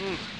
Mm.